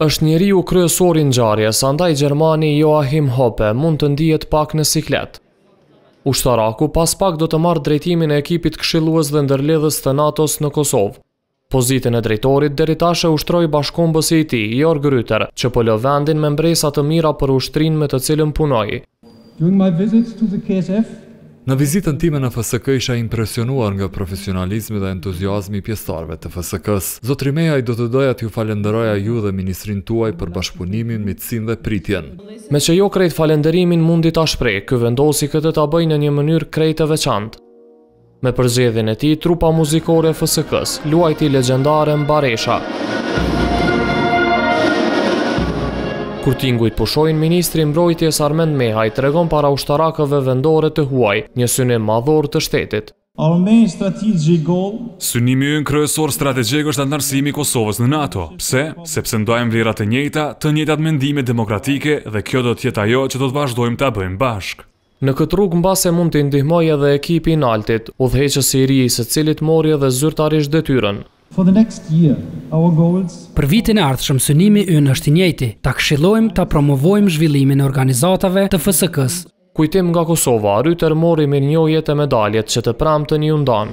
Është njeriu kryesor i ngjarjes, andaj gjermani Joachim Hoppe mund të ndihet pak në siklet. Ushtaraku pas pak do të marrë drejtimin e ekipit këshillues dhe ndërlidhës të NATO-s në Kosovë. Pozitën e drejtorit deri tash e ushtroi bashkëkombësi i tij, Jorg Ryter, që po lë vendin me mbresa të mira për ushtrinë me të cilën punoi. During my visit to the KSF, Në vizitën time në FSK isha i impresionuar nga profesionalizmi dhe entuziazmi i pjesëtarëve të FSK-së. Zotëri Mehaj do të doja t'ju falënderoja ju dhe ministrinë tuaj për bashkëpunimin, miqësinë dhe pritjen. Meqë jo krejt falënderimin mundi ta shpreh, ky vendosi këtë ta bëjë në një mënyrë krejt të veçantë. Me përzgjedhjen e tij, trupa muzikore e FSK-së luajti legjendaren Baresha. Kur tingujt pushojnë, ministri i Mbrojtjes Armend Mehaj tregon para ushtarakëve vendorë e të huaj, një synim madhor të shtetit. Synimi ynë kryesor strategjik është anëtarësimi i Kosovës në NATO. Pse? Sepse ndajmë vlera të njëjta, të njëjtat mendime demokratike dhe kjo do të jetë ajo që do të vazhdojmë ta bëjmë bashkë. Në këtë rrugë mbase mund t'i ndihmojë edhe ekipi i NALT-it, udhëheqësi i ri i së cilit mori edhe zyrtarisht detyrën. Për vitin e ardhshëm synimi ynë është i njëjti, ta këshillojmë ta promovojmë zhvillimin e organizatave të FSK-së. Kujtim nga Kosova, Ryter mori mirënjohjet e medaljet që të premten iu ndanë.